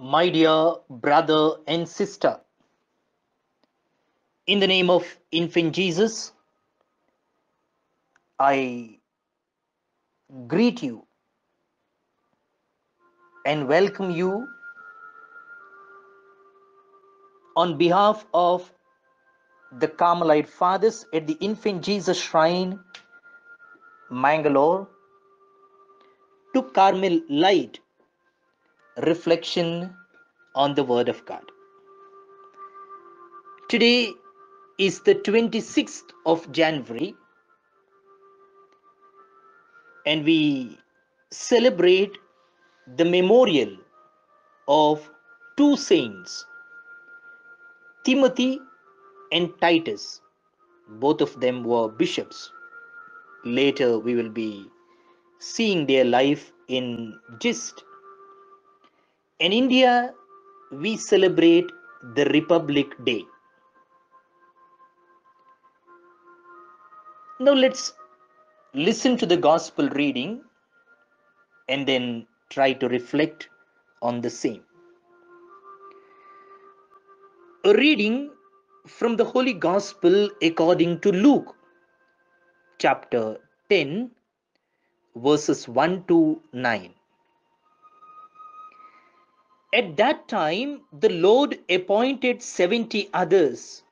my dear brother and sister. In the name of infant Jesus, I greet you and welcome you on behalf of the Carmelite Fathers at the Infant Jesus Shrine, Mangalore, to Carmel Light reflection on the Word of God. Today is the 26th of January, and we celebrate the memorial of two saints, Timothy and Titus. Both of them were bishops. Later, we will be seeing their life in gist. In India, we celebrate the Republic Day. Now, let's listen to the Gospel reading and then try to reflect on the same. A reading from the Holy Gospel according to Luke, chapter 10, verses 1 to 9. At that time, the Lord appointed 70 others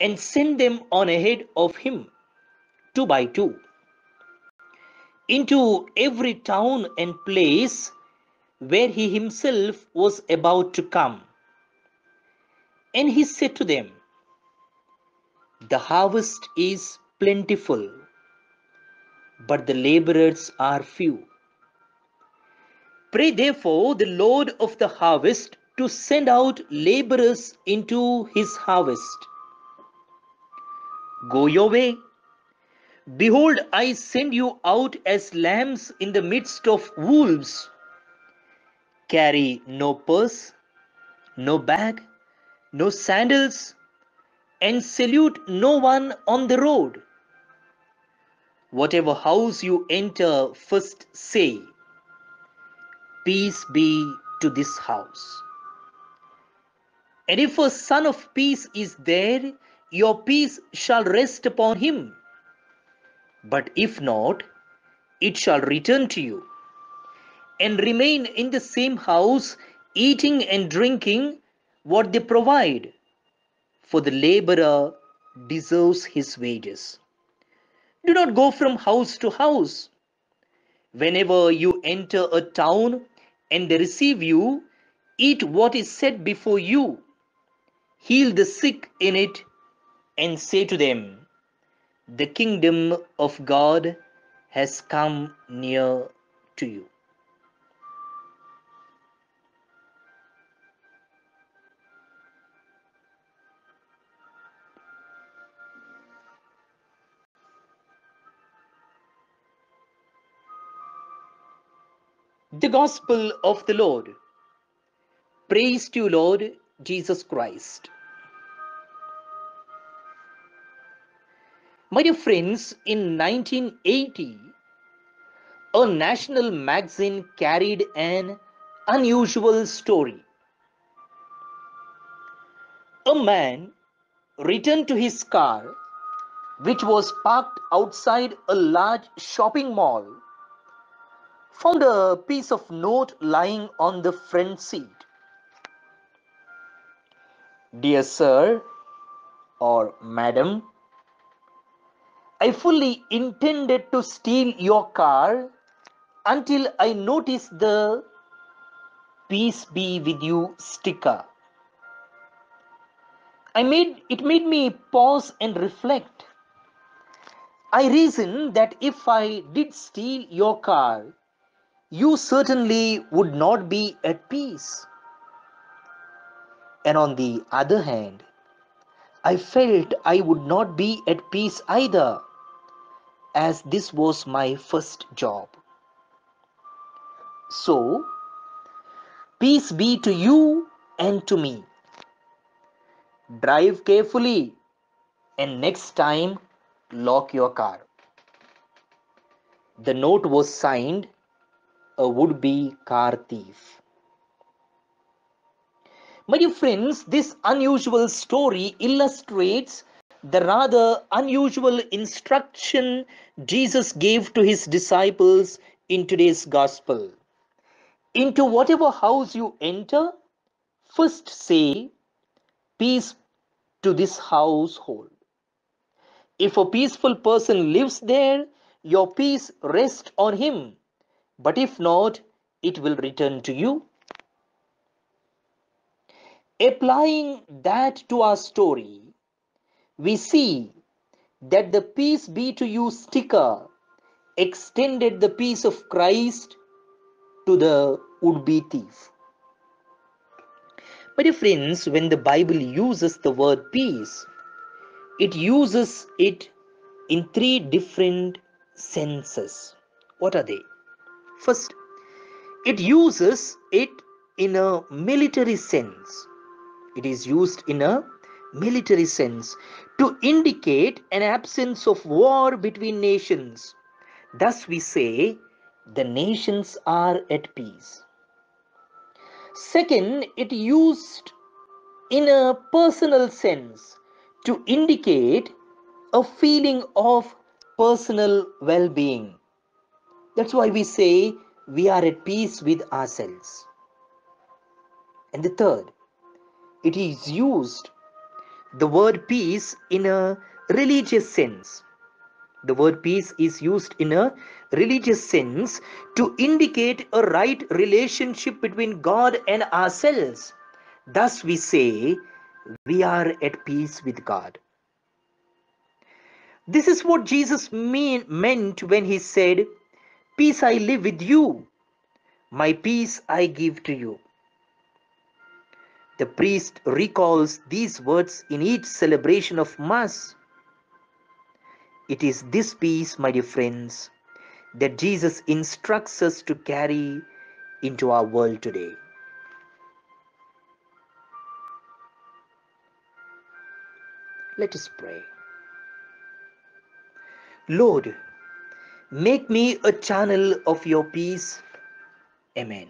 and sent them on ahead of him, two by two, into every town and place where he himself was about to come. And he said to them, The harvest is plentiful, but the laborers are few. Pray therefore the Lord of the harvest to send out laborers into his harvest. Go your way. Behold, I send you out as lambs in the midst of wolves. Carry no purse, no bag, no sandals, and salute no one on the road. Whatever house you enter, first say, Peace be to this house. And if a son of peace is there, your peace shall rest upon him. But if not, it shall return to you. And remain in the same house, eating and drinking what they provide, for the laborer deserves his wages. Do not go from house to house. Whenever you enter a town and receive you, eat what is set before you. Heal the sick in it and say to them, The kingdom of God has come near to you. The Gospel of the Lord. Praise to you, Lord Jesus Christ. My dear friends, in 1980, a national magazine carried an unusual story. A man returned to his car, which was parked outside a large shopping mall, found a piece of note lying on the front seat. Dear sir or madam, I fully intended to steal your car until I noticed the peace be with you sticker. I made it made me pause and reflect. I reasoned that if I did steal your car, you certainly would not be at peace. And on the other hand, I felt I would not be at peace either, as this was my first job. So, peace be to you and to me. Drive carefully and next time lock your car. The note was signed a would be car thief. My dear friends, this unusual story illustrates the rather unusual instruction Jesus gave to his disciples in today's gospel. Into whatever house you enter, first say, Peace to this household. If a peaceful person lives there, your peace rests on him. But if not, it will return to you. Applying that to our story, we see that the peace be to you sticker extended the peace of Christ to the would be thief. But friends, when the Bible uses the word peace, it uses it in three different senses. What are they? First, it uses it in a military sense. It is used in a military sense to indicate an absence of war between nations. Thus, we say the nations are at peace. Second, it used in a personal sense to indicate a feeling of personal well being. That's why we say we are at peace with ourselves. And the third, it is used the word peace in a religious sense. The word peace is used in a religious sense to indicate a right relationship between God and ourselves. Thus, we say we are at peace with God. This is what Jesus mean, meant when he said, Peace I live with you, my peace I give to you. The priest recalls these words in each celebration of Mass. It is this peace, my dear friends, that Jesus instructs us to carry into our world today. Let us pray. Lord, make me a channel of your peace. Amen.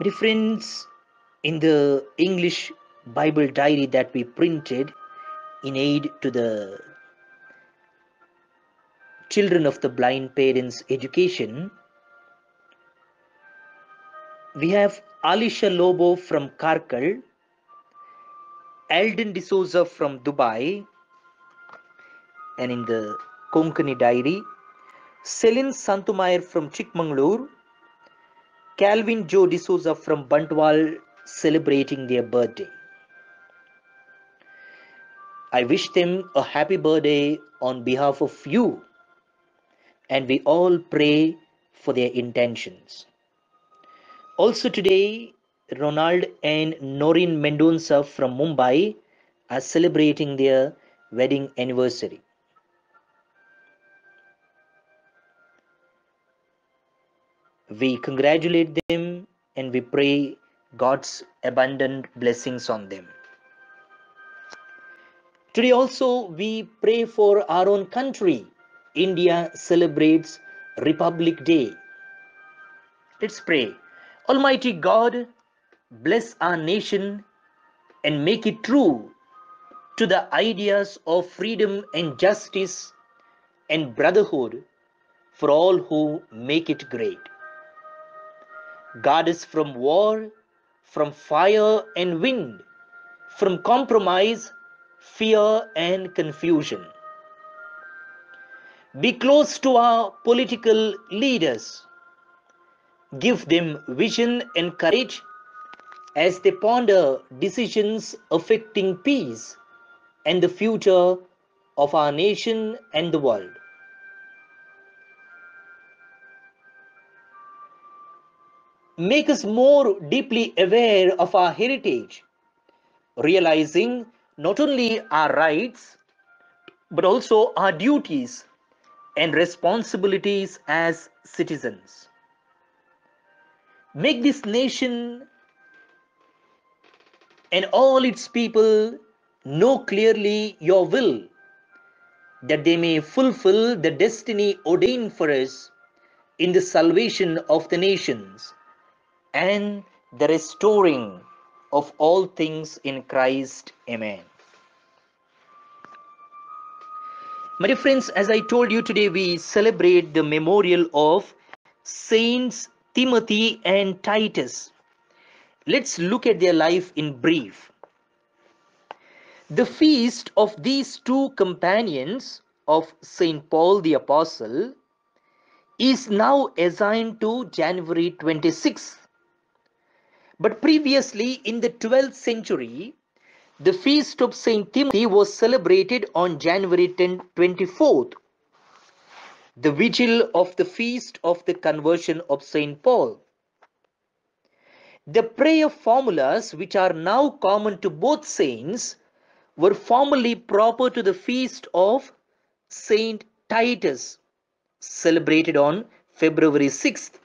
My friends, in the English Bible diary that we printed in aid to the children of the blind parents' education, we have Alicia Lobo from Karkal, Alden D'Souza from Dubai, and in the Konkani diary, Celine Santumayer from Chikmagalur, Calvin Joe D'Souza from Bantwal celebrating their birthday. I wish them a happy birthday on behalf of you, and we all pray for their intentions. Also, today, Ronald and Noreen Mendonça from Mumbai are celebrating their wedding anniversary. We congratulate them and we pray God's abundant blessings on them. Today also we pray for our own country. India celebrates Republic Day. Let's pray. Almighty God, bless our nation and make it true to the ideas of freedom and justice and brotherhood for all who make it great. Guard us from war, from fire and wind, from compromise, fear, and confusion. Be close to our political leaders. Give them vision and courage as they ponder decisions affecting peace and the future of our nation and the world. Make us more deeply aware of our heritage, realizing not only our rights but also our duties and responsibilities as citizens. Make this nation and all its people know clearly your will, that they may fulfill the destiny ordained for us in the salvation of the nations and the restoring of all things in Christ. Amen. My dear friends, as I told you today, we celebrate the memorial of Saints Timothy and Titus. Let's look at their life in brief. The feast of these two companions of Saint Paul the Apostle is now assigned to January 26th. But previously, in the 12th century, the feast of Saint Timothy was celebrated on January 10, 24th, the vigil of the feast of the conversion of Saint Paul. The prayer formulas, which are now common to both saints, were formerly proper to the feast of Saint Titus, celebrated on February 6th,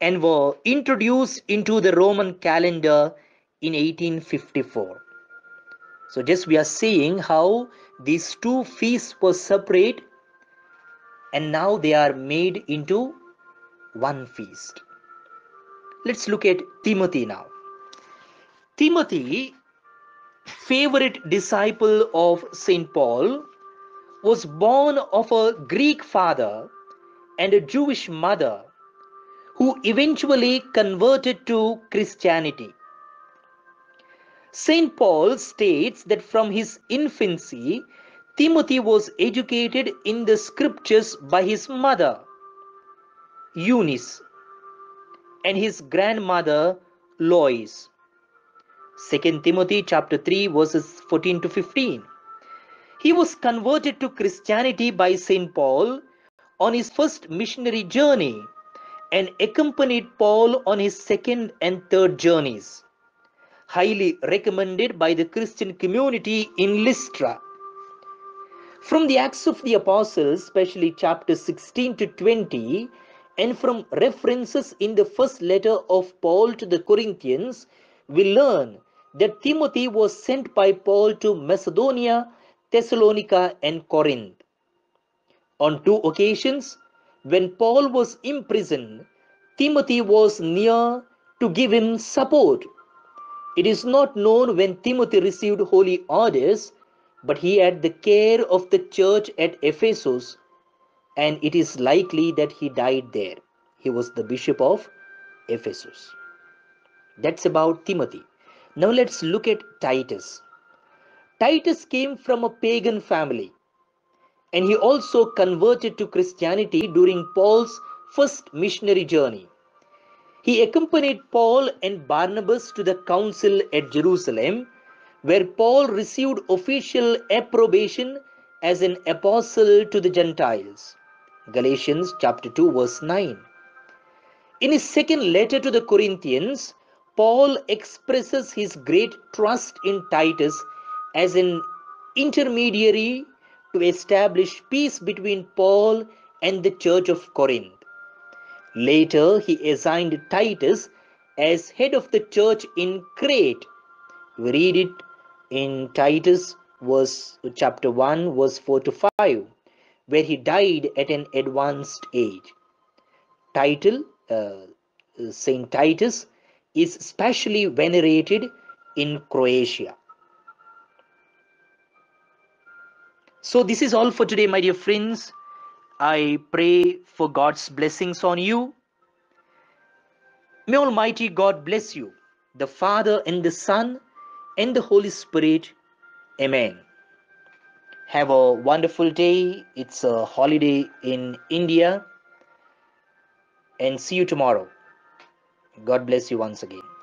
and were introduced into the Roman calendar in 1854. So, just we are seeing how these two feasts were separate and now they are made into one feast. Let's look at Timothy now. Timothy, favorite disciple of St. Paul, was born of a Greek father and a Jewish mother who eventually converted to Christianity. St. Paul states that from his infancy, Timothy was educated in the scriptures by his mother, Eunice, and his grandmother Lois. 2 Timothy chapter 3 verses 14 to 15. He was converted to Christianity by St. Paul on his first missionary journey and accompanied Paul on his second and third journeys. Highly recommended by the Christian community in Lystra. From the Acts of the Apostles, especially chapter 16 to 20, and from references in the first letter of Paul to the Corinthians, we learn that Timothy was sent by Paul to Macedonia, Thessalonica, and Corinth. On two occasions, when Paul was imprisoned, Timothy was near to give him support. It is not known when Timothy received holy orders, but he had the care of the church at Ephesus and it is likely that he died there. He was the bishop of Ephesus. That's about Timothy. Now let's look at Titus. Titus came from a pagan family and he also converted to Christianity during Paul's first missionary journey. He accompanied Paul and Barnabas to the council at Jerusalem, where Paul received official approbation as an apostle to the Gentiles. Galatians chapter 2 verse 9. In his second letter to the Corinthians, Paul expresses his great trust in Titus as an intermediary to establish peace between Paul and the church of Corinth. Later, he assigned Titus as head of the church in Crete. We read it in Titus verse chapter 1 verse 4 to 5 where he died at an advanced age. Title uh, Saint Titus is specially venerated in Croatia. So, this is all for today, my dear friends. I pray for God's blessings on you. May Almighty God bless you, the Father and the Son and the Holy Spirit. Amen. Have a wonderful day. It's a holiday in India. And see you tomorrow. God bless you once again.